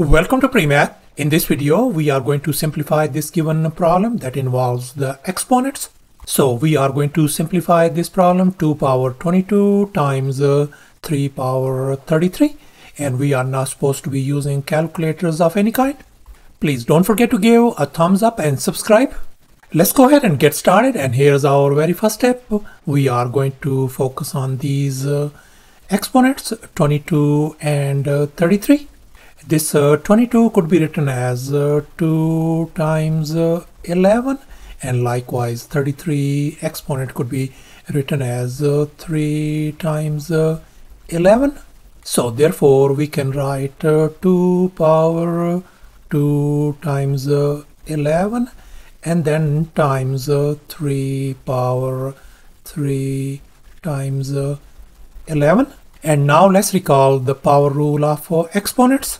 Welcome to PreMath. In this video, we are going to simplify this given problem that involves the exponents. So we are going to simplify this problem 2 power 22 times uh, 3 power 33 and we are not supposed to be using calculators of any kind. Please don't forget to give a thumbs up and subscribe. Let's go ahead and get started and here's our very first step. We are going to focus on these uh, exponents 22 and uh, 33. This uh, 22 could be written as uh, 2 times uh, 11 and likewise 33 exponent could be written as uh, 3 times uh, 11. So therefore we can write uh, 2 power 2 times 11 and then times 3 power 3 times 11 and now let's recall the power rule of exponents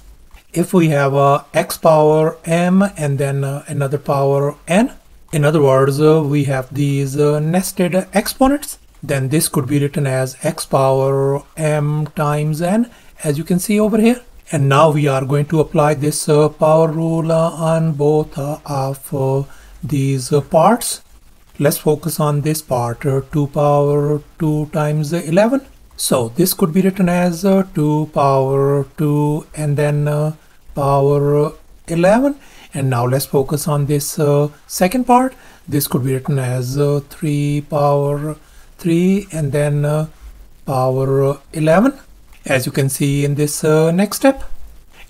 if we have a x power m and then uh, another power n in other words uh, we have these uh, nested exponents then this could be written as x power m times n as you can see over here. And now we are going to apply this uh, power rule uh, on both uh, of these parts. Let's focus on this part 2 power 2 times 11 so this could be written as uh, 2 power 2 and then uh, power 11 and now let's focus on this uh, second part. This could be written as uh, 3 power 3 and then uh, power 11 as you can see in this uh, next step.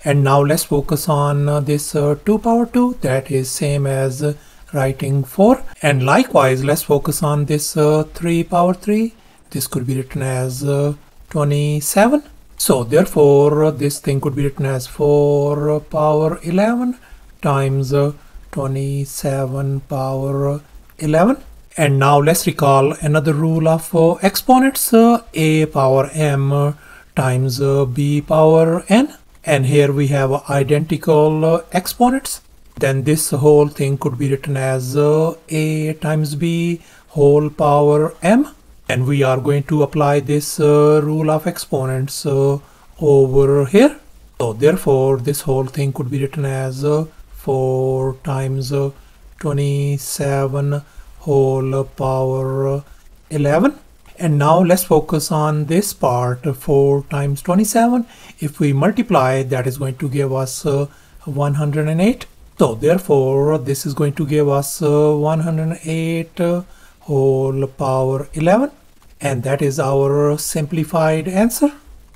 And now let's focus on this 2 power 2 that is same as writing 4 and likewise let's focus on this 3 power 3 this could be written as uh, 27 so therefore this thing could be written as 4 power 11 times uh, 27 power 11 and now let's recall another rule of uh, exponents uh, a power m times uh, b power n. And here we have identical uh, exponents. Then this whole thing could be written as a times b whole power m and we are going to apply this uh, rule of exponents uh, over here. So therefore this whole thing could be written as uh, 4 times uh, 27 whole power 11 and now let's focus on this part 4 times 27 if we multiply that is going to give us uh, 108 so therefore this is going to give us uh, 108 whole power 11 and that is our simplified answer.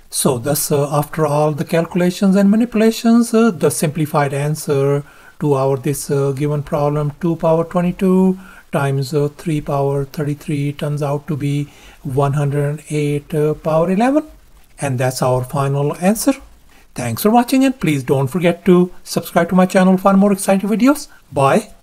So thus uh, after all the calculations and manipulations uh, the simplified answer to our this uh, given problem 2 power 22 times uh, 3 power 33 turns out to be 108 uh, power 11 and that's our final answer. Thanks for watching and please don't forget to subscribe to my channel for more exciting videos. Bye.